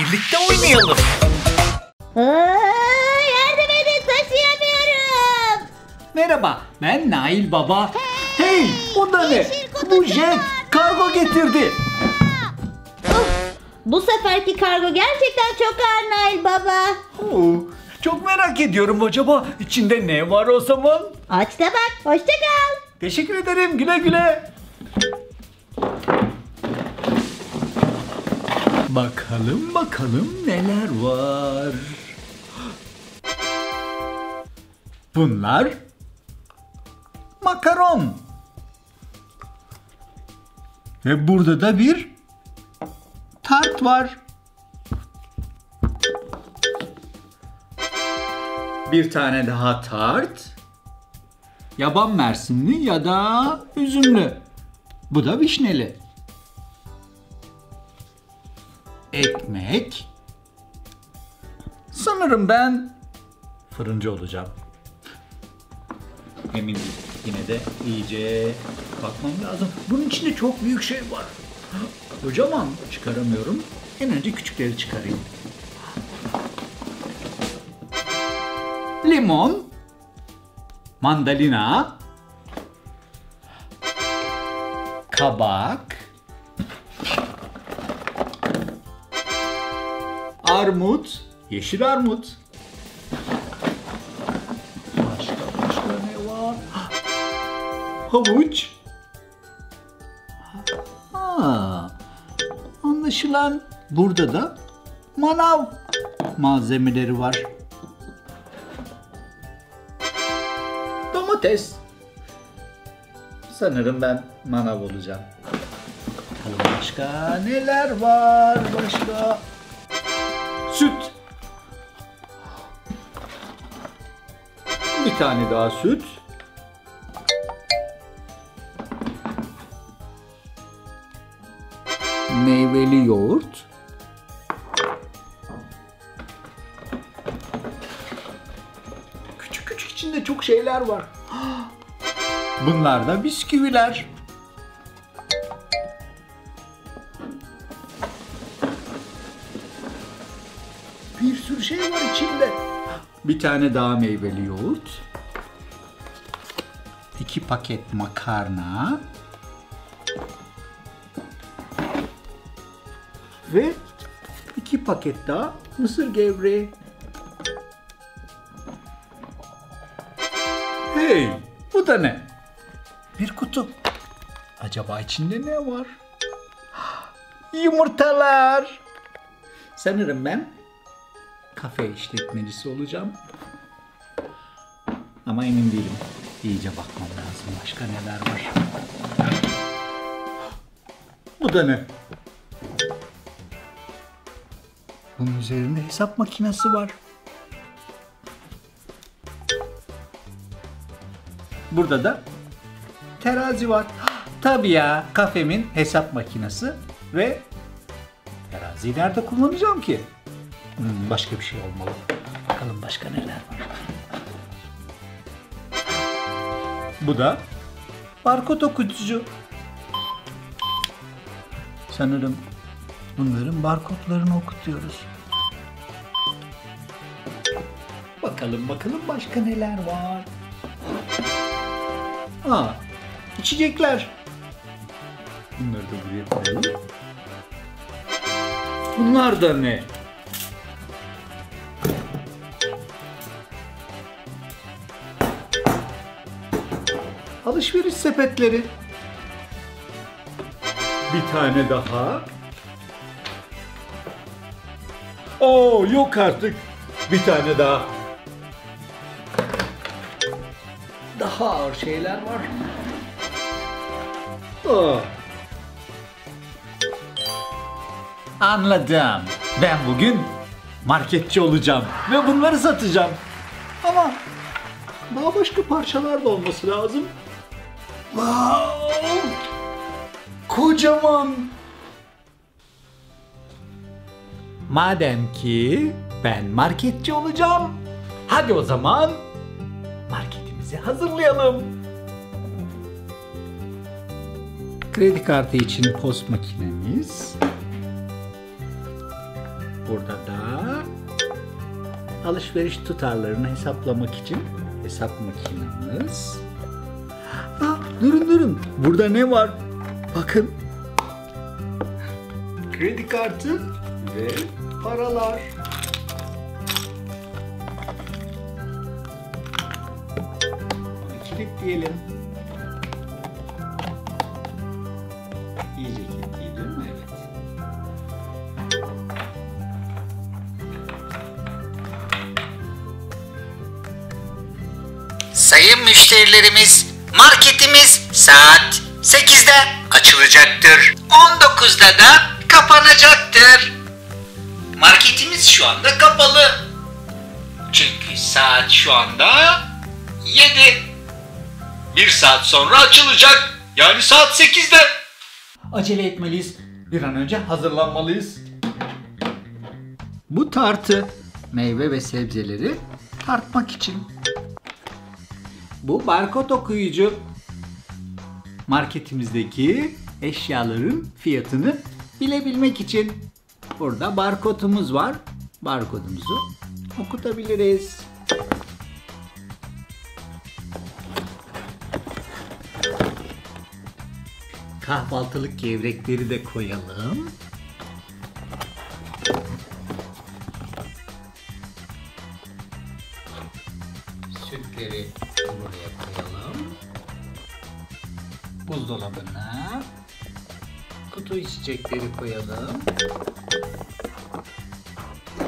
birlikte oynayalım. Aa, yardım edin taşıyamıyorum. Merhaba, ben Nail Baba. Hey, o da ne? Bu jet kargo getirdi. Bu seferki kargo gerçekten çok ağır Nail Baba. Oo, çok merak ediyorum acaba içinde ne var o zaman? Aç da bak. Hoşça kal. Teşekkür ederim, güle güle. Bakalım bakalım neler var. Bunlar makaron. Ve burada da bir tart var. Bir tane daha tart. Yaban mersinli ya da üzümlü. Bu da vişneli. Ekmek. Sanırım ben fırıncı olacağım. Emin değilim. Yine de iyice bakmam lazım. Bunun içinde çok büyük şey var. Kocaman çıkaramıyorum. En önce küçükleri çıkarayım. Limon, mandalina, kabak, armut, yeşil armut. Başka başka ne var? Havuç. Ha, anlaşılan burada da manav malzemeleri var. Domates. Sanırım ben manav olacağım. Başka neler var başka? Tane daha süt. Meyveli yoğurt. Küçük küçük içinde çok şeyler var. Bunlar da bisküviler. Bir sürü şey var içinde. Bir tane daha meyveli yoğurt. İki paket makarna. Ve iki paket daha mısır gevreği. Hey, bu da ne? Bir kutu. Acaba içinde ne var? Yumurtalar. Sanırım ben kafe işletmecisi olacağım. Ama emin değilim. İyice bakmam lazım. Başka neler var? Bu da ne? Bunun üzerinde hesap makinesi var. Burada da terazi var. Tabii ya kafemin hesap makinesi ve teraziyi nerede kullanacağım ki? Hmm, başka bir şey olmalı. Bakalım başka neler var. Bu da barkod okuyucu. Sanırım bunların barkodlarını okutuyoruz. Bakalım bakalım başka neler var. Aa, içecekler. Bunları da buraya koyalım. Bunlar da ne? Alışveriş sepetleri. Bir tane daha. Oo yok artık. Bir tane daha. Daha ağır şeyler var. Aa. Anladım. Ben bugün marketçi olacağım ve bunları satacağım. Ama daha başka parçalar da olması lazım. Wow! Kocaman. Madem ki ben marketçi olacağım, hadi o zaman marketimizi hazırlayalım. Kredi kartı için post makinemiz. Burada da alışveriş tutarlarını hesaplamak için hesap makinemiz. Durun durun. Burada ne var? Bakın. Kredi kartı ve paralar. Kilitleyelim. İyice kilitleyelim. Evet. Sayın müşterilerimiz, marketimiz saat 8'de açılacaktır. 19'da da kapanacaktır. Marketimiz şu anda kapalı. Çünkü saat şu anda 7. Bir saat sonra açılacak. Yani saat 8'de. Acele etmeliyiz. Bir an önce hazırlanmalıyız. Bu tartı meyve ve sebzeleri tartmak için. Bu barkod okuyucu marketimizdeki eşyaların fiyatını bilebilmek için. Burada barkodumuz var. Barkodumuzu okutabiliriz. Kahvaltılık gevrekleri de koyalım. Kutu içecekleri koyalım.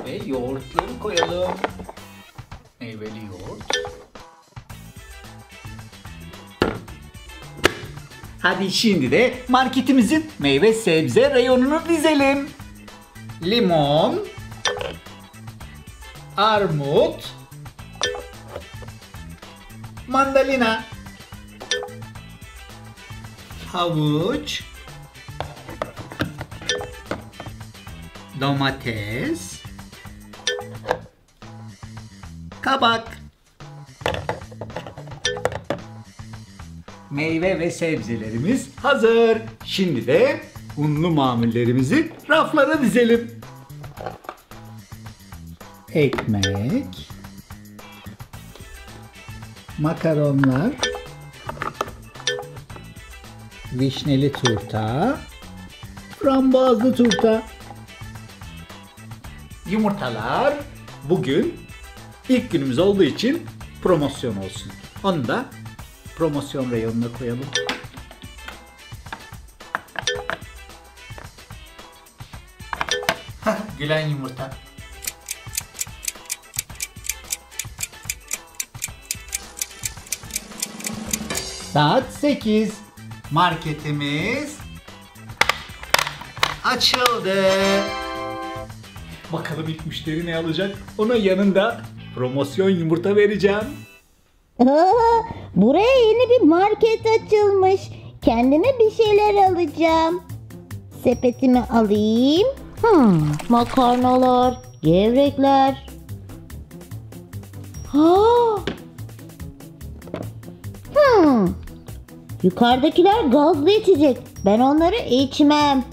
Ve yoğurtları koyalım. Meyveli yoğurt. Hadi şimdi de marketimizin meyve sebze reyonunu dizelim. Limon, armut, mandalina, havuç, domates, kabak. Meyve ve sebzelerimiz hazır. Şimdi de unlu mamullerimizi raflara dizelim. Ekmek, makaronlar, vişneli turta, frambuazlı turta, yumurtalar bugün ilk günümüz olduğu için promosyon olsun. Onu da promosyon reyonuna koyalım. Hah, gülen yumurta. Saat 8. Marketimiz açıldı. Bakalım ilk müşteri ne alacak? Ona yanında promosyon yumurta vereceğim. Aa, buraya yeni bir market açılmış. Kendime bir şeyler alacağım. Sepetimi alayım. Hmm, makarnalar, gevrekler. Ha. Hmm. Yukarıdakiler gazlı içecek. Ben onları içmem.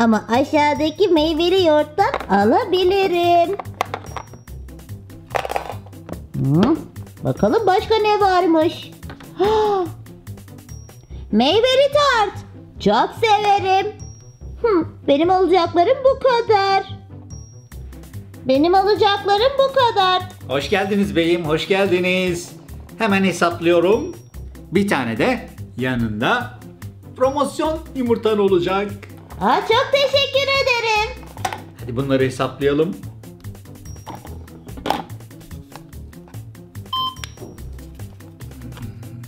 Ama aşağıdaki meyveli yoğurttan alabilirim. Hmm. Bakalım başka ne varmış. Ha! Meyveli tart. Çok severim. Hmm, benim alacaklarım bu kadar. Benim alacaklarım bu kadar. Hoş geldiniz beyim, hoş geldiniz. Hemen hesaplıyorum. Bir tane de yanında promosyon yumurtan olacak. Aa, çok teşekkür ederim. Hadi bunları hesaplayalım.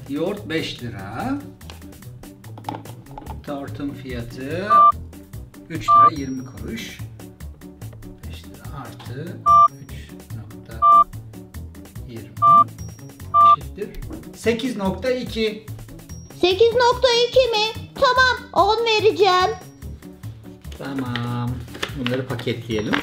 Yoğurt 5 lira. Tortun fiyatı 3 lira 20 kuruş. 5 lira artı 3.20 eşittir 8.2 8.2 mi? Tamam 10 vereceğim. Tamam. Bunları paketleyelim.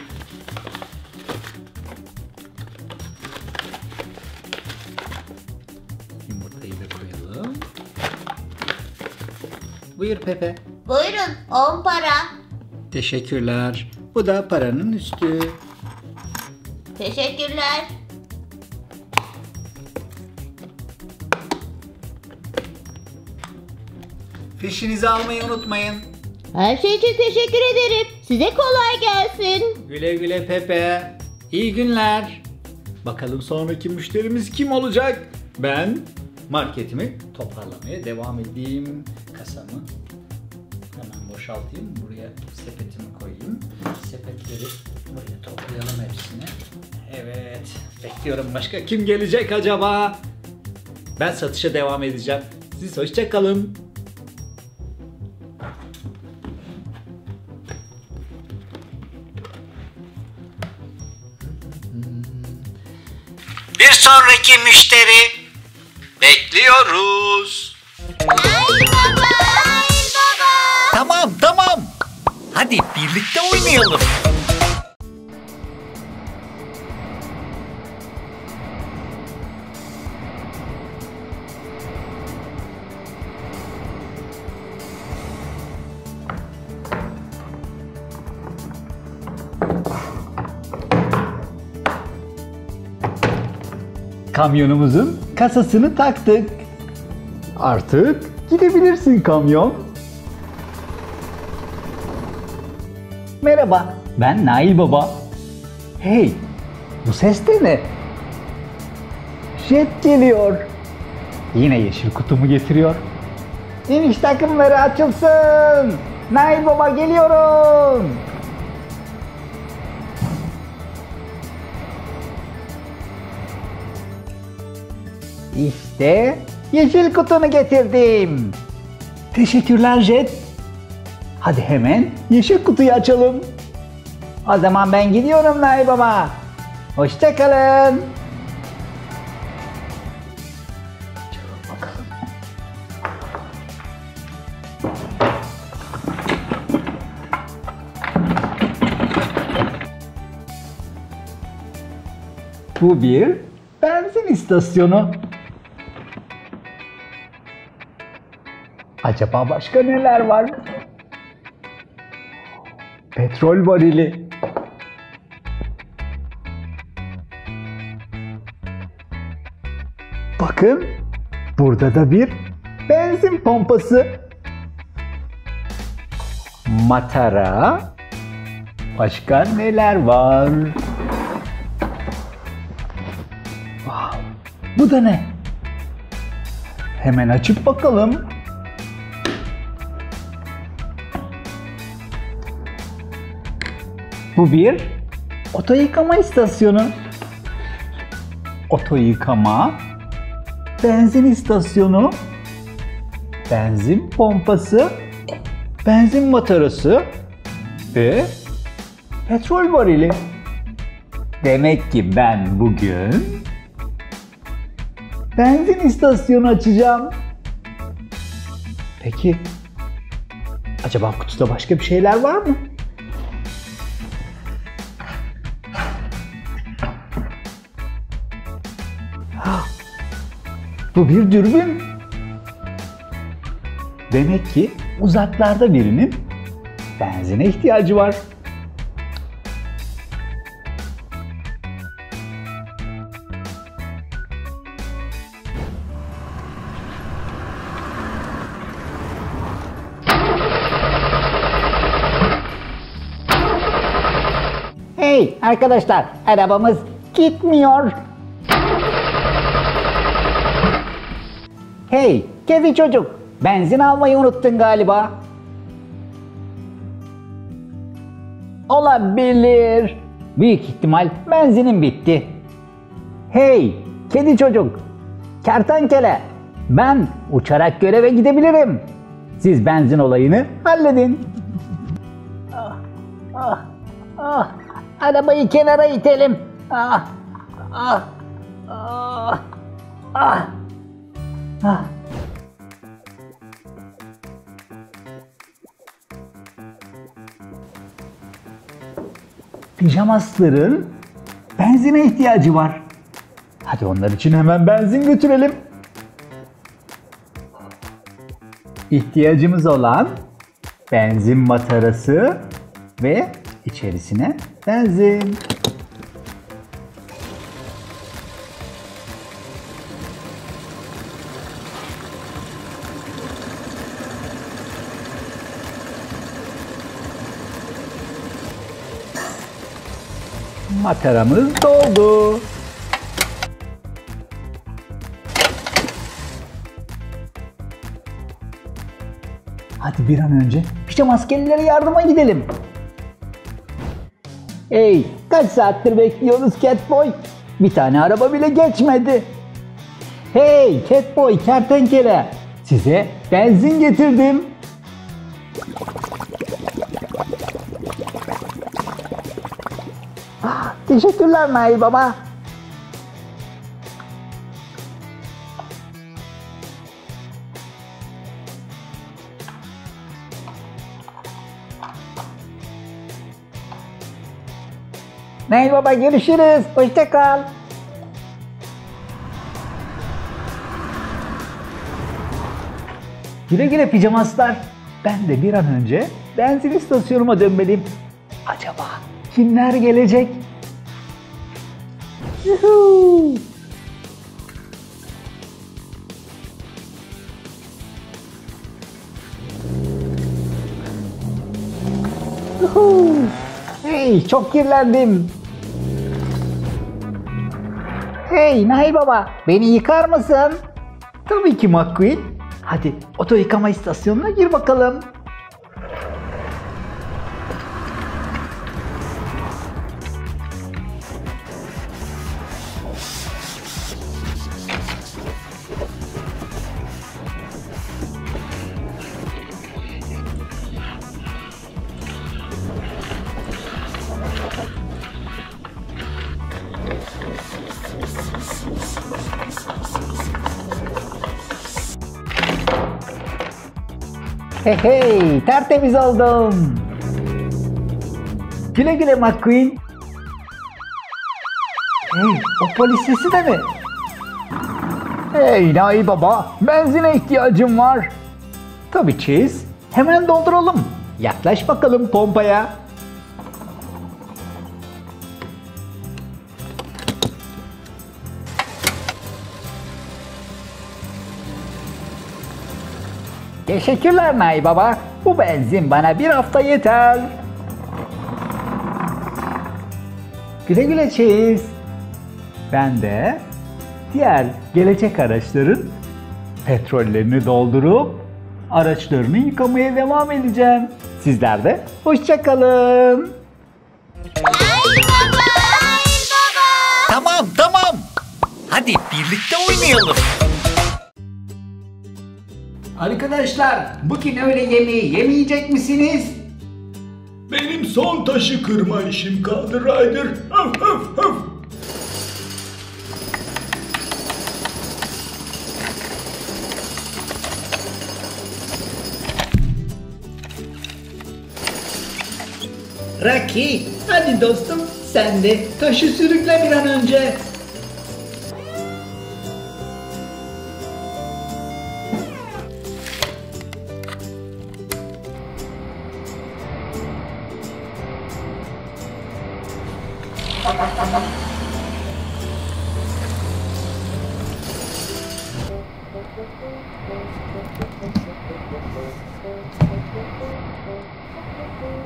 Yumurtayı da koyalım. Buyur Pepe. Buyurun 10 para. Teşekkürler. Bu da paranın üstü. Teşekkürler. Fişinizi almayı unutmayın. Her şey için teşekkür ederim. Size kolay gelsin. Güle güle Pepe. İyi günler. Bakalım sonraki müşterimiz kim olacak? Ben marketimi toparlamaya devam edeyim. Kasamı hemen boşaltayım. Buraya sepetimi koyayım. Sepetleri buraya toplayalım hepsini. Evet. Bekliyorum başka kim gelecek acaba? Ben satışa devam edeceğim. Siz hoşça Bir sonraki müşteri bekliyoruz. Tamam tamam. Hadi birlikte oynayalım. Kamyonumuzun kasasını taktık. Artık gidebilirsin kamyon. Merhaba, ben Nail Baba. Hey, bu ses de ne? Jet geliyor. Yine yeşil kutumu getiriyor. İniş takımları açılsın. Nail Baba geliyorum. İşte yeşil kutunu getirdim. Teşekkürler Jet. Hadi hemen yeşil kutuyu açalım. O zaman ben gidiyorum Baba. Hoşçakalın. Bu bir benzin istasyonu. Acaba başka neler var? Petrol varili. Bakın burada da bir benzin pompası. Matara. Başka neler var? Ah, Bu da ne? Hemen açıp bakalım. Bu bir oto yıkama istasyonu. Oto yıkama, benzin istasyonu, benzin pompası, benzin matarası ve petrol varili. Demek ki ben bugün benzin istasyonu açacağım. Peki acaba kutuda başka bir şeyler var mı? Bu bir dürbün. Demek ki uzaklarda birinin benzine ihtiyacı var. Hey arkadaşlar arabamız gitmiyor. Hey kedi çocuk benzin almayı unuttun galiba. Olabilir. Büyük ihtimal benzinin bitti. Hey kedi çocuk kertenkele ben uçarak göreve gidebilirim. Siz benzin olayını halledin. Ah, ah, ah. Arabayı kenara itelim. Ah, ah, ah, ah. Ah. Pijamasların benzine ihtiyacı var. Hadi onlar için hemen benzin götürelim. İhtiyacımız olan benzin matarası ve İçerisine benzin. Materamız doldu. Hadi bir an önce pijama askerlere yardıma gidelim. Hey, kaç saattir bekliyoruz Catboy? Bir tane araba bile geçmedi. Hey Catboy, kertenkele. Size benzin getirdim. Teşekkürler Nail Baba. Nail Baba görüşürüz. Hoşça kal. Güle güle pijamaslar. Ben de bir an önce benzin istasyonuma dönmeliyim. Acaba kimler gelecek? Yuhuu! Yuhuu! Hey çok kirlendim. Hey Nahi Baba beni yıkar mısın? Tabii ki McQueen. Hadi oto yıkama istasyonuna gir bakalım. Hey hey tertemiz oldum. Güle güle McQueen. Hey o polis sesi de mi? Hey Nail Baba benzine ihtiyacım var. Tabii Cheese hemen dolduralım. Yaklaş bakalım pompaya. Teşekkürler Nay Baba. Bu benzin bana bir hafta yeter. Güle güle Cheese. Ben de diğer gelecek araçların petrollerini doldurup araçlarını yıkamaya devam edeceğim. Sizler de hoşça kalın. Tamam tamam. Hadi birlikte oynayalım. Arkadaşlar bugün öğle yemeği yemeyecek misiniz? Benim son taşı kırma işim kaldı Ryder. Öf öf öf. Rocky hadi dostum sen de taşı sürükle bir an önce.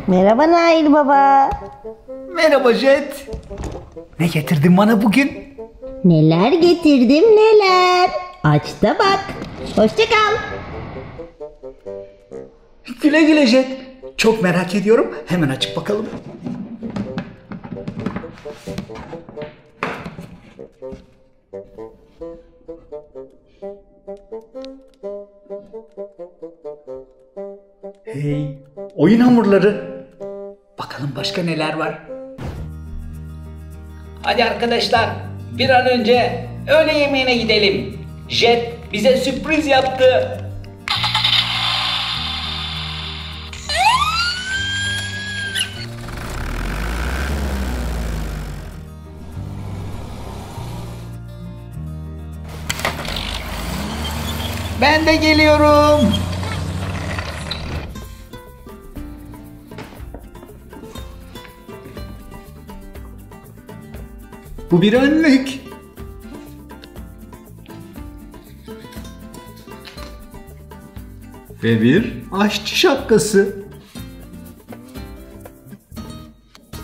Merhaba Nail Baba. Merhaba Jet. Ne getirdin bana bugün? Neler getirdim neler. Aç da bak. Hoşça kal. Güle güle Jet. Çok merak ediyorum. Hemen açıp bakalım. Hey, oyun hamurları. Bakalım başka neler var? Hadi arkadaşlar bir an önce öğle yemeğine gidelim. Jet bize sürpriz yaptı. Ben de geliyorum. Bu bir önlük. Ve bir aşçı şapkası.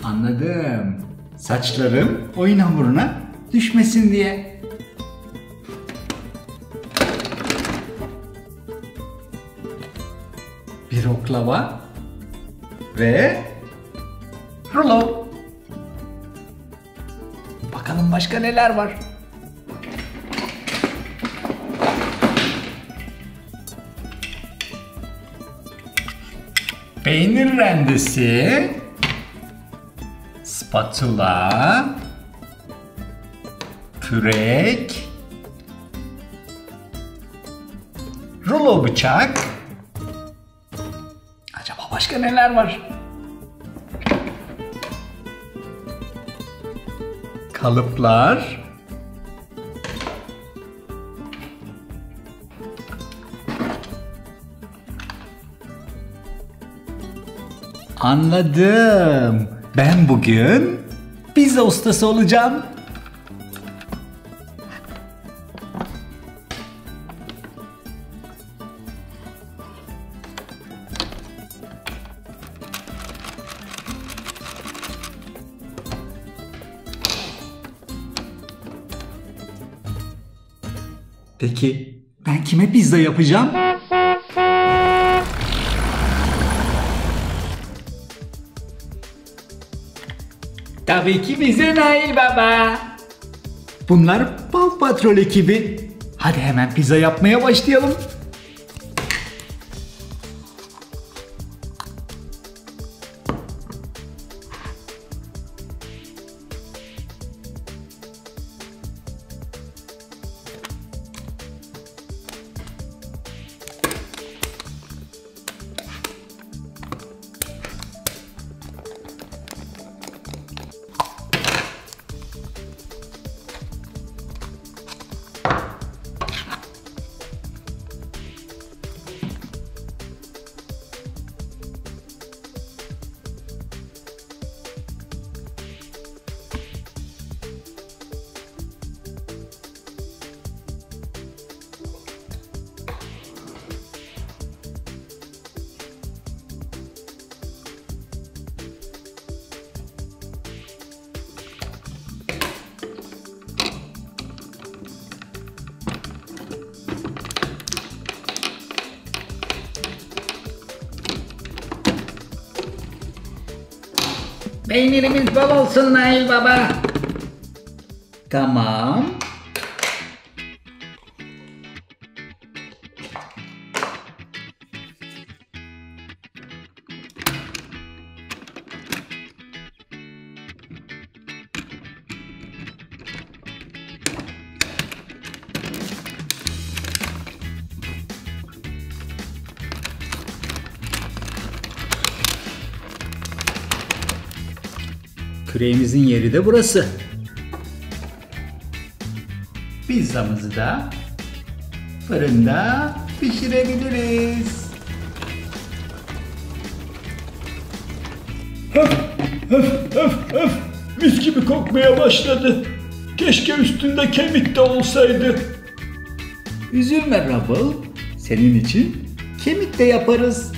Anladım. Saçlarım oyun hamuruna düşmesin diye. Bir oklava ve rulo. Bakalım başka neler var. Peynir rendesi, spatula, kürek, rulo bıçak. Acaba başka neler var? Kalıplar. Anladım. Ben bugün pizza ustası olacağım. Peki ben kime pizza yapacağım? Tabii ki bize Nail Baba. Bunlar Paw Patrol ekibi. Hadi hemen pizza yapmaya başlayalım. Peynirimiz bol olsun Nail Baba. Tamam. Küreğimizin yeri de burası. Pizzamızı da fırında pişirebiliriz. Mis gibi kokmaya başladı. Keşke üstünde kemik de olsaydı. Üzülme Rubble. Senin için kemik de yaparız.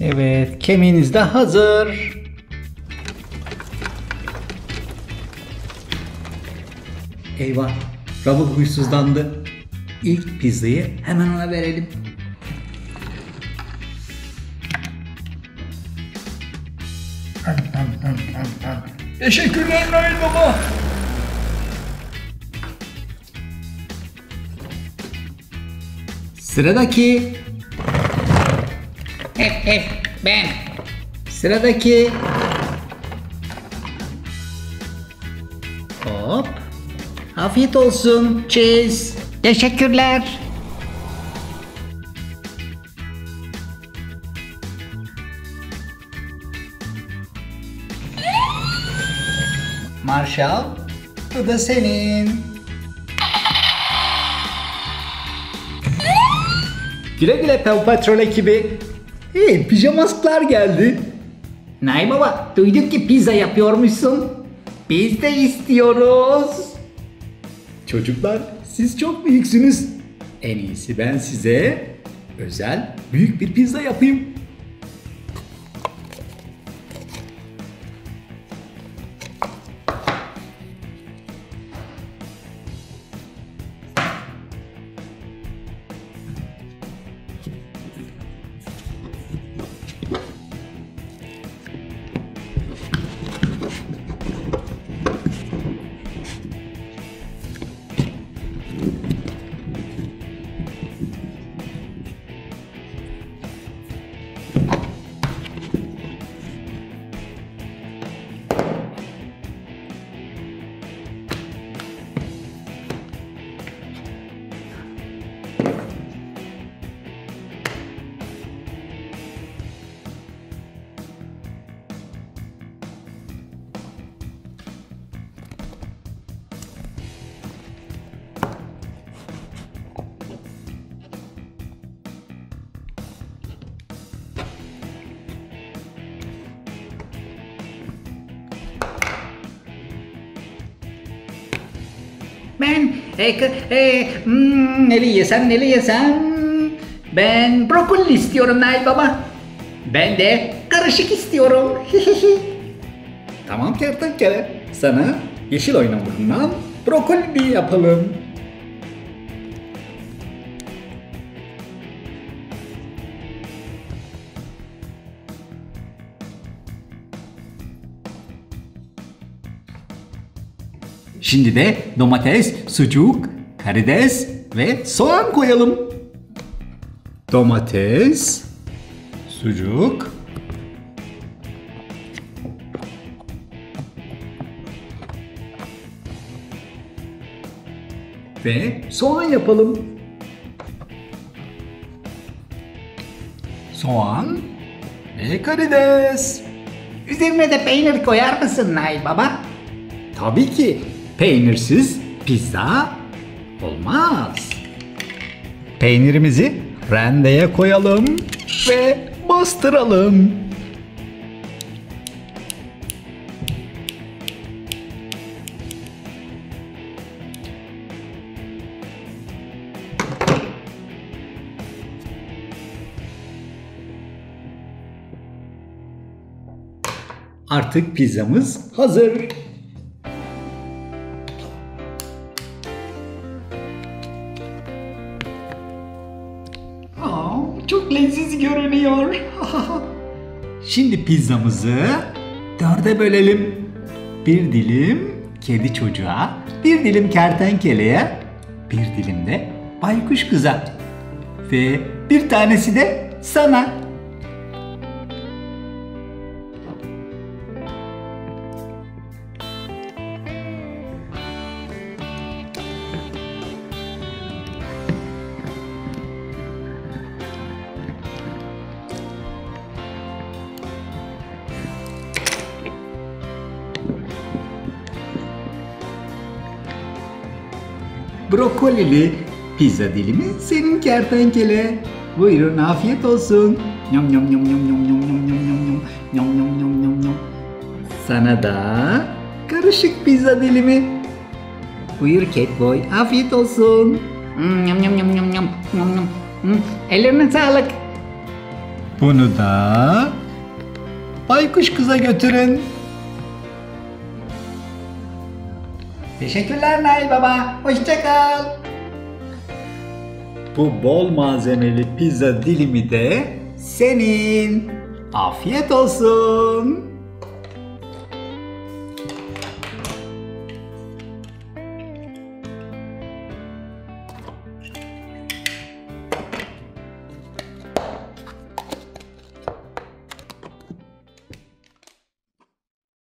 Evet, kemiğiniz de hazır. Eyvah, Rubble huysuzlandı. İlk pizzayı hemen ona verelim. Teşekkürler Nail Baba. Sıradaki. Hep hep ben. Sıradaki. Hop. Afiyet olsun. Cheese. Teşekkürler. Marshall, bu da senin. Güle güle Paw Patrol ekibi. Hey, pijamasklar geldi. Nay baba duyduk ki pizza yapıyormuşsun. Biz de istiyoruz. Çocuklar siz çok büyüksünüz. En iyisi ben size özel büyük bir pizza yapayım. K- e, hmm, neli yesem neli yesem. Ben brokoli istiyorum Nay baba. Ben de karışık istiyorum. Tamam kertenkele. Sana yeşil oynamalından brokoli yapalım. Şimdi de domates, sucuk, karides ve soğan koyalım. Domates, sucuk, ve soğan yapalım. Soğan ve karides. Üzerine de peynir koyar mısın Nay baba? Tabii ki peynirsiz pizza olmaz. Peynirimizi rendeye koyalım ve bastıralım. Artık pizzamız hazır. Görünüyor. Şimdi pizzamızı dörde bölelim. Bir dilim kedi çocuğa, bir dilim kertenkeleye, bir dilim de baykuş kıza. Ve bir tanesi de sana. Brokolili pizza dilimi senin kertenkele. Buyurun afiyet olsun. Yum yum yum yum yum yum yum yum yum yum yum yum yum yum yum. Sana da karışık pizza dilimi. Buyur Catboy afiyet olsun. Hmm, yum yum yum yum yum yum. Hmm, ellerine sağlık. Bunu da baykuş kıza götürün. Teşekkürler Nay baba. Hoşça kal. Bu bol malzemeli pizza dilimi de senin. Afiyet olsun.